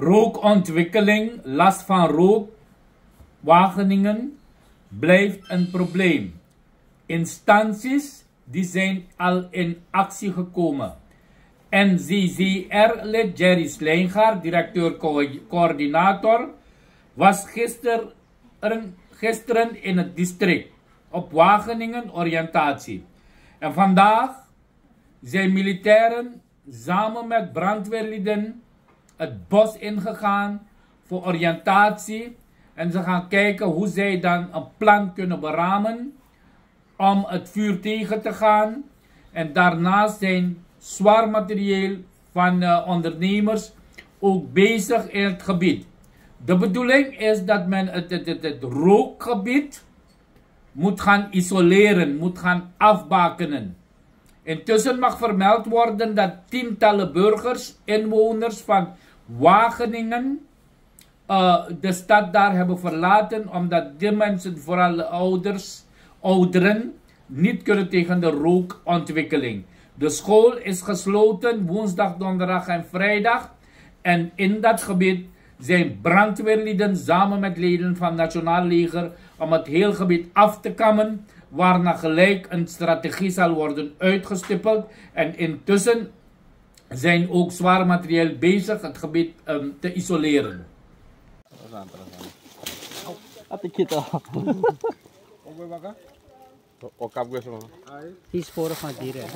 Rookontwikkeling, last van rook, Wageningen blijft een probleem. Instanties die zijn al in actie gekomen. NCCR-lid Jerry Sleingaard, directeur-coördinator, was gisteren, gisteren in het district op Wageningen oriëntatie. En vandaag zijn militairen samen met brandweerlieden het bos ingegaan voor oriëntatie. En ze gaan kijken hoe zij dan een plan kunnen beramen om het vuur tegen te gaan. En daarnaast zijn zwaar materieel van uh, ondernemers ook bezig in het gebied. De bedoeling is dat men het, het, het, het rookgebied moet gaan isoleren, moet gaan afbakenen. Intussen mag vermeld worden dat tientallen burgers, inwoners van Wageningen, uh, de stad daar hebben verlaten, omdat die mensen, vooral de ouders, ouderen, niet kunnen tegen de rookontwikkeling. De school is gesloten woensdag, donderdag en vrijdag. En in dat gebied zijn brandweerlieden samen met leden van Nationaal Leger om het hele gebied af te kammen, waarna gelijk een strategie zal worden uitgestippeld. En intussen zijn ook zwaar materieel bezig het gebied um, te isoleren. Di sporen van dieren.